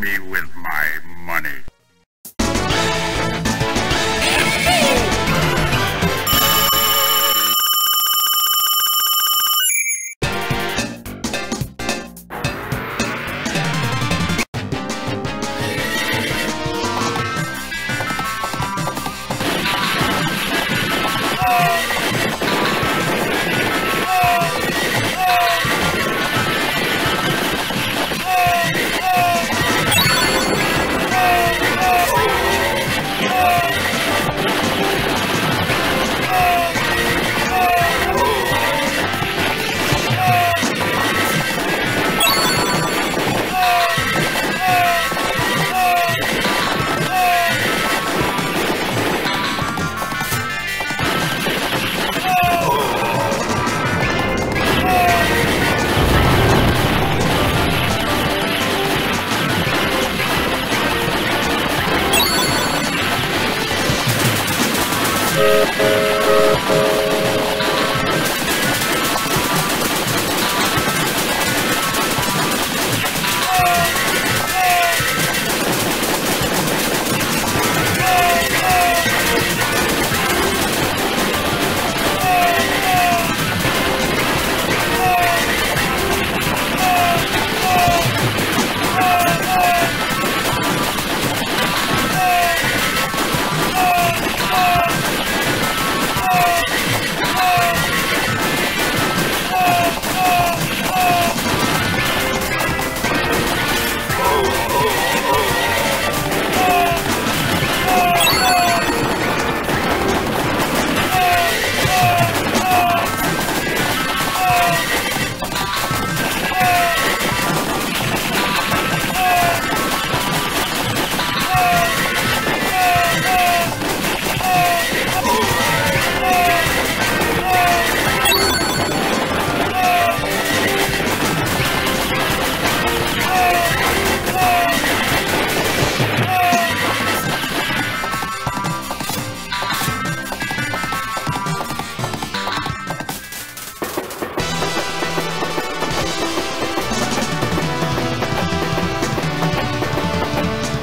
me with my money.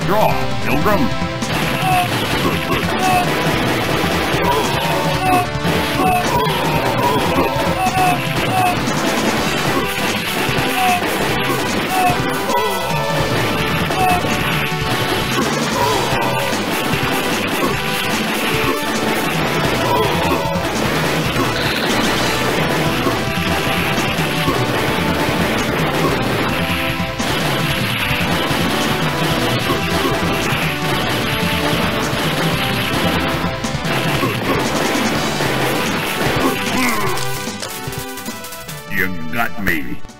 Draw, Pilgrim. Got me.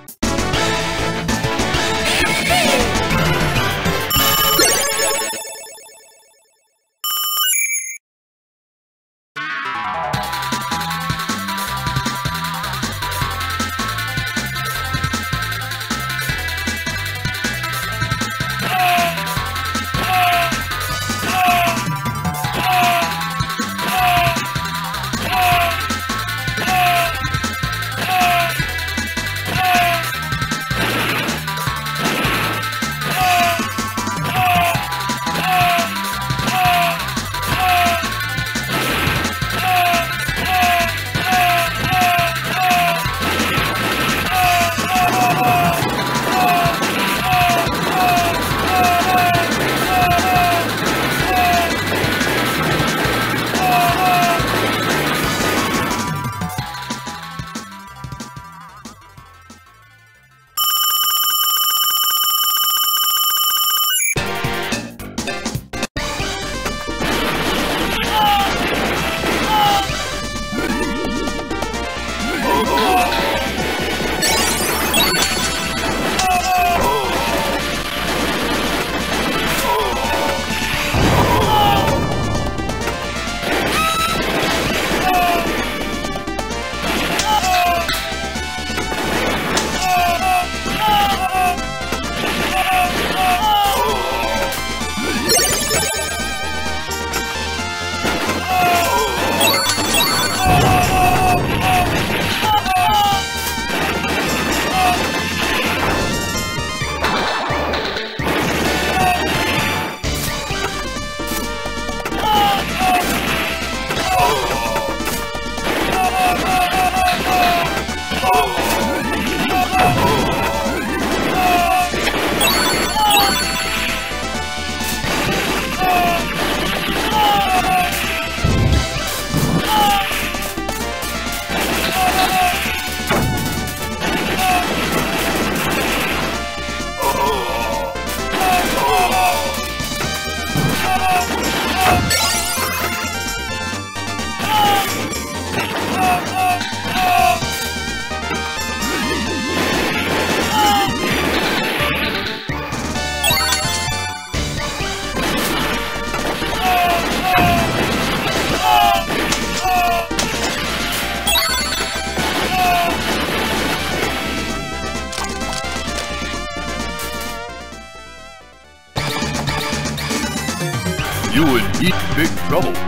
Big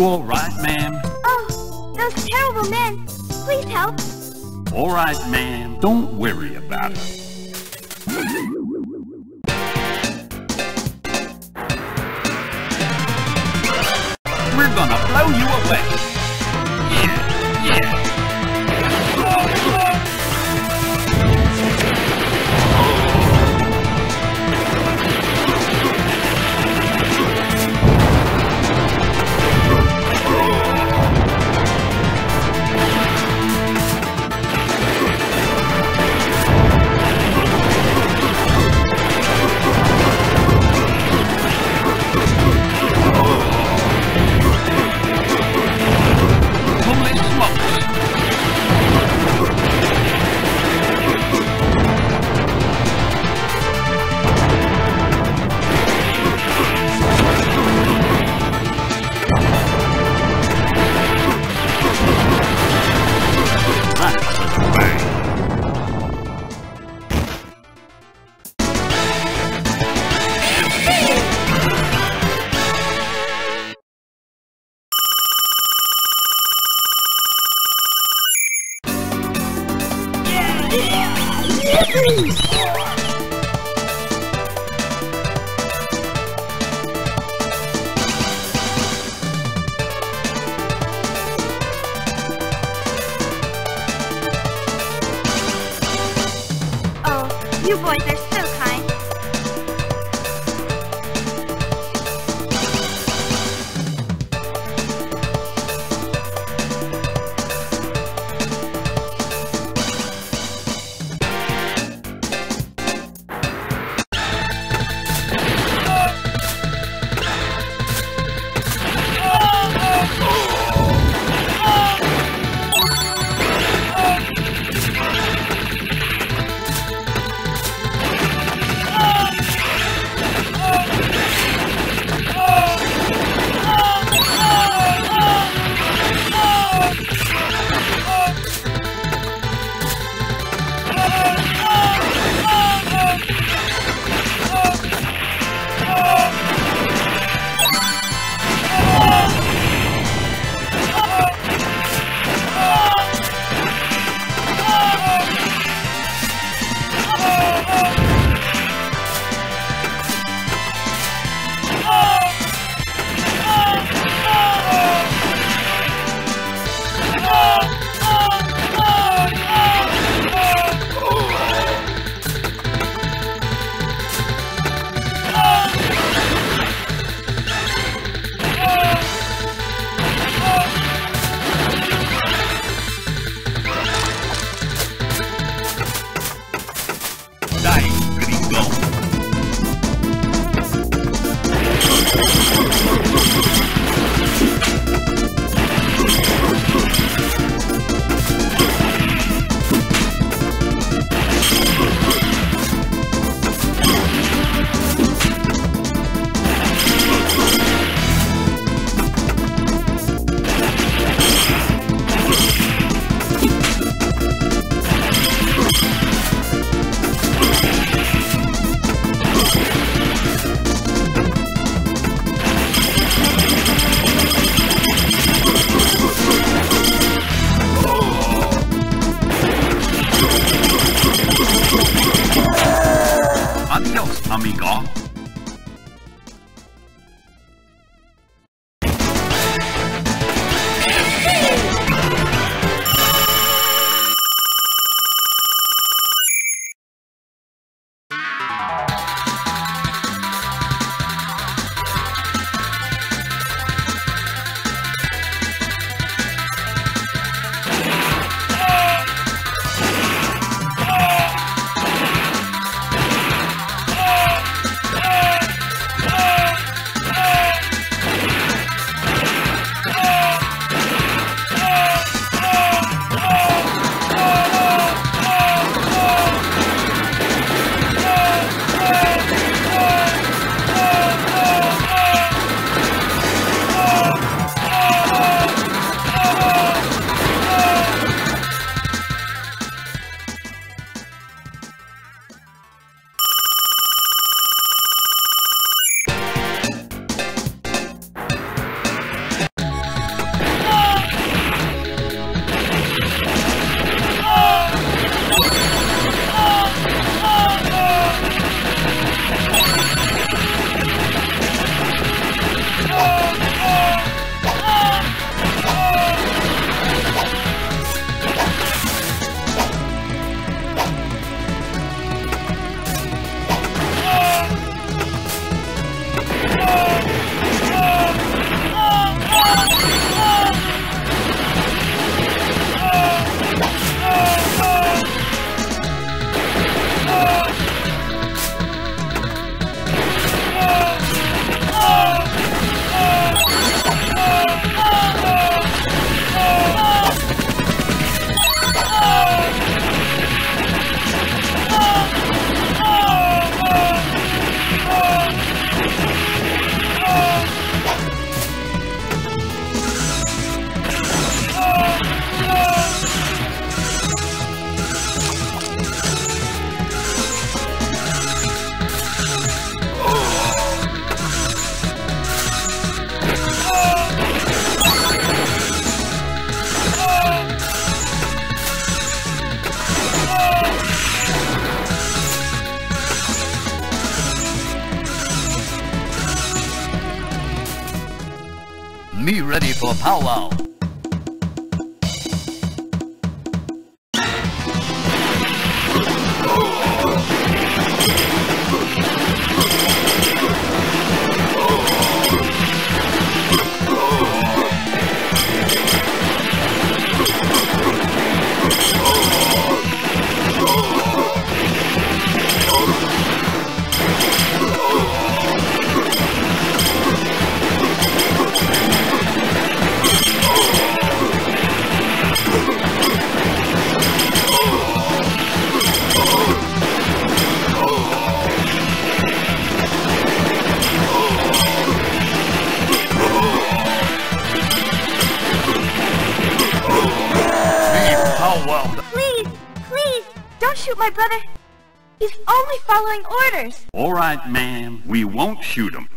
You all right, ma'am? Oh, those terrible men. Please help. All right, ma'am. Don't worry about it. We're gonna blow you away. You boys Be ready for powwow. My brother. He's only following orders. All right, ma'am. We won't shoot him.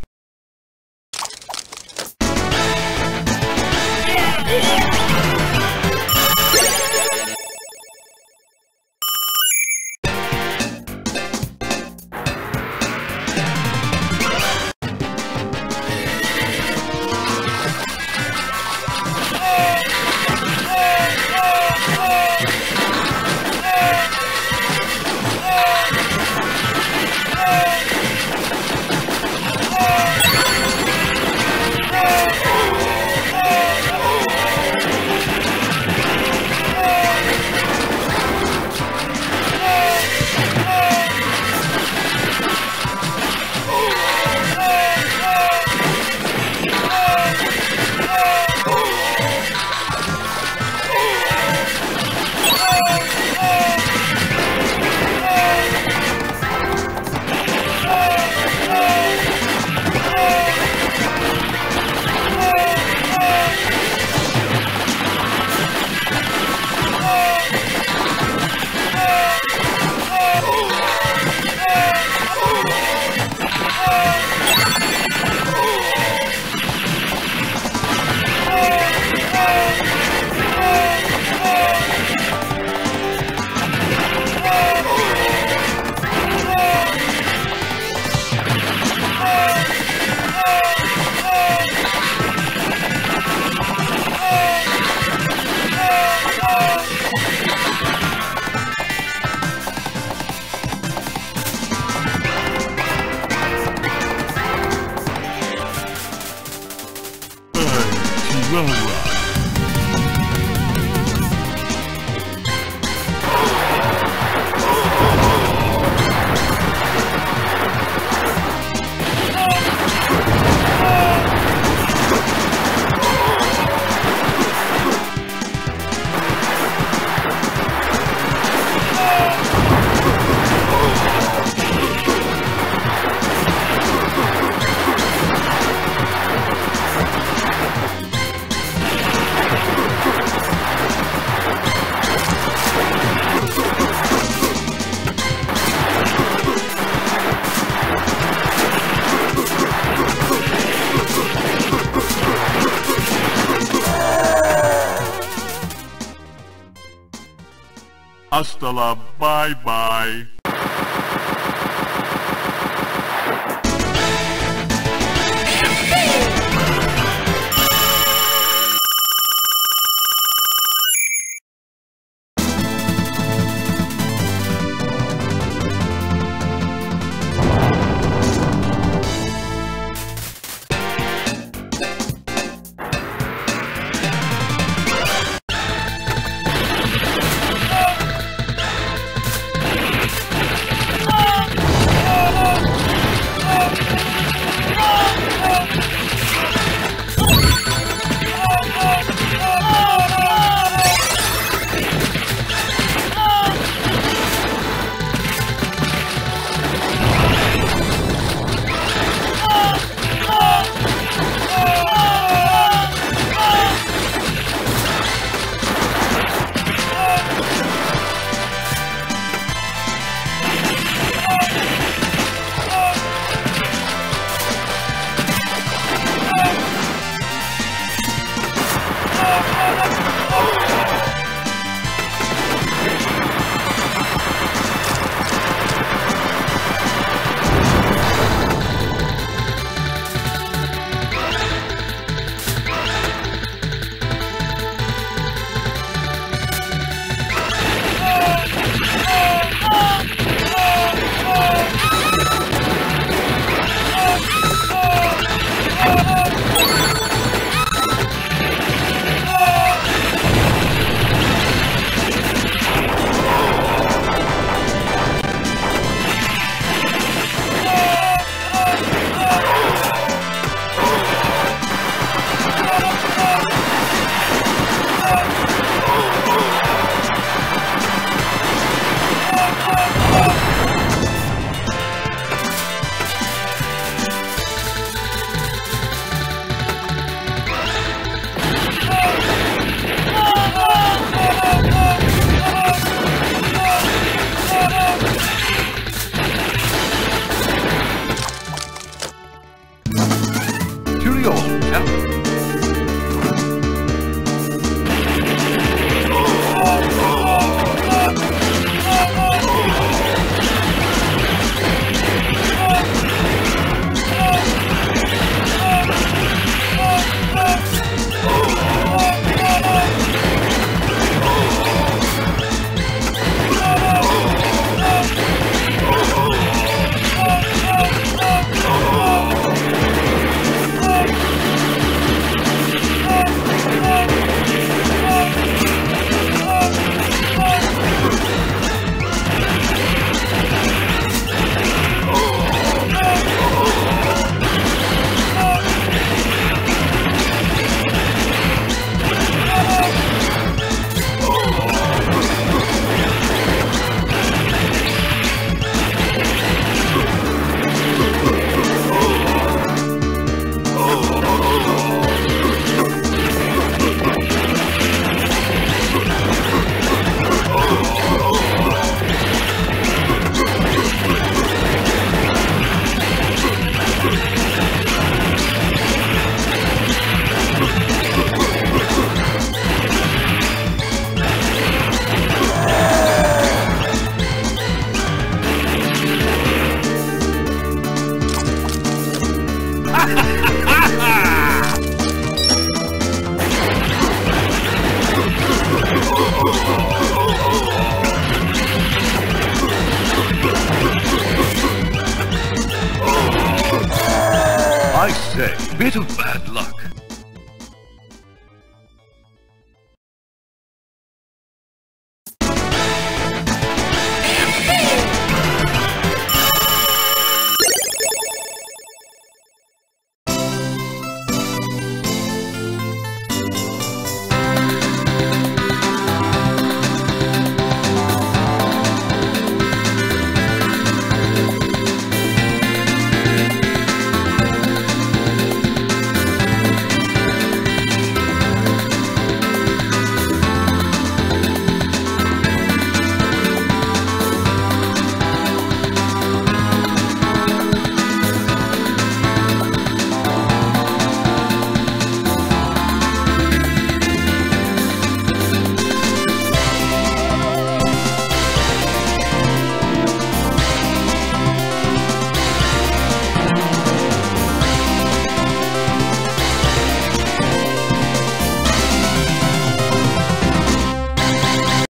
Bye bye.